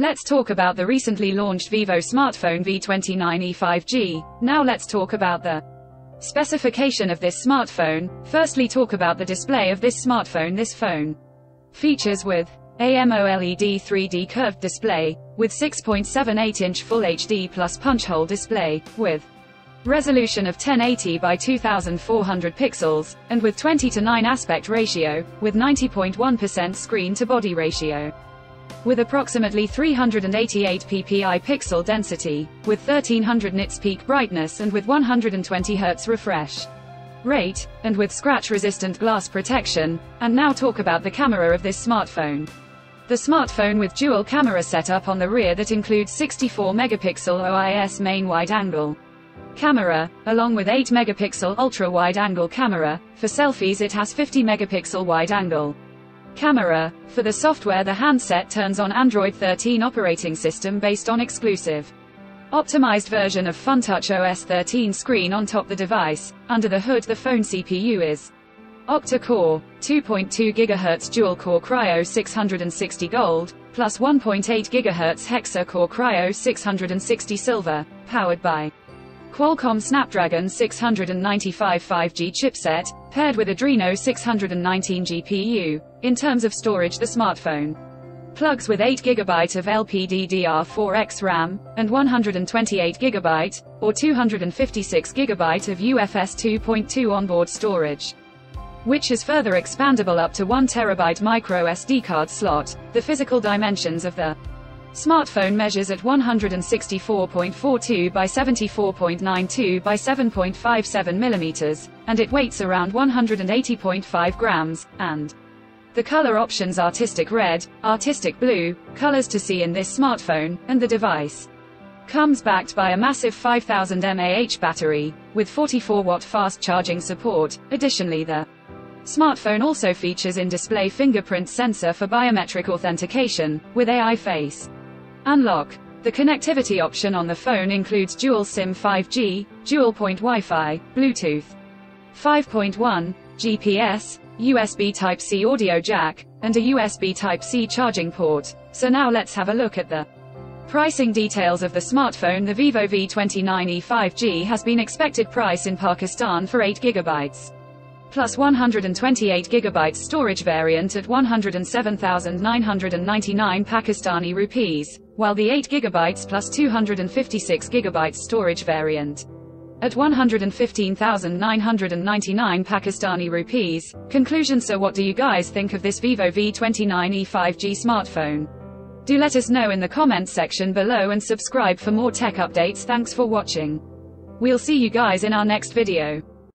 Let's talk about the recently launched Vivo smartphone V29e 5G. Now let's talk about the specification of this smartphone. Firstly talk about the display of this smartphone. This phone features with AMOLED 3D curved display, with 6.78-inch Full HD plus punch hole display, with resolution of 1080 by 2400 pixels, and with 20 to 9 aspect ratio, with 90.1% screen to body ratio. With approximately 388 ppi pixel density, with 1300 nits peak brightness and with 120 Hz refresh rate, and with scratch-resistant glass protection, and now talk about the camera of this smartphone. The smartphone with dual camera setup on the rear that includes 64 megapixel OIS main wide angle camera, along with 8 megapixel ultra wide angle camera. For selfies it has 50 megapixel wide angle camera. For the software the handset turns on Android 13 operating system based on exclusive optimized version of FunTouch OS 13 screen on top the device. Under the hood the phone CPU is octa-core, 2.2 GHz dual-core Kryo 660 Gold, plus 1.8 GHz hexa-core Kryo 660 Silver, powered by Qualcomm Snapdragon 695 5G chipset, paired with Adreno 619 GPU. In terms of storage the smartphone plugs with 8GB of LPDDR4X RAM, and 128GB, or 256GB of UFS 2.2 onboard storage which is further expandable up to 1TB micro SD card slot. The physical dimensions of the Smartphone measures at 164.42 by 74.92 by 7.57 millimeters, and it weighs around 180.5 grams, and the color options artistic red, artistic blue, colors to see in this smartphone, and the device comes backed by a massive 5000 mAh battery, with 44 watt fast charging support. Additionally the smartphone also features in-display fingerprint sensor for biometric authentication, with AI face Unlock. The connectivity option on the phone includes dual SIM 5G, dual point Wi-Fi, Bluetooth 5.1, GPS, USB Type-C audio jack, and a USB Type-C charging port. So now let's have a look at the pricing details of the smartphone. The Vivo V29e 5G has been expected price in Pakistan for 8 gigabytes plus 128 GB storage variant at 107,999 Pakistani rupees, while the 8 GB plus 256 GB storage variant at 115,999 Pakistani rupees. Conclusion So what do you guys think of this Vivo V29e 5G smartphone? Do let us know in the comments section below and subscribe for more tech updates. Thanks for watching. We'll see you guys in our next video.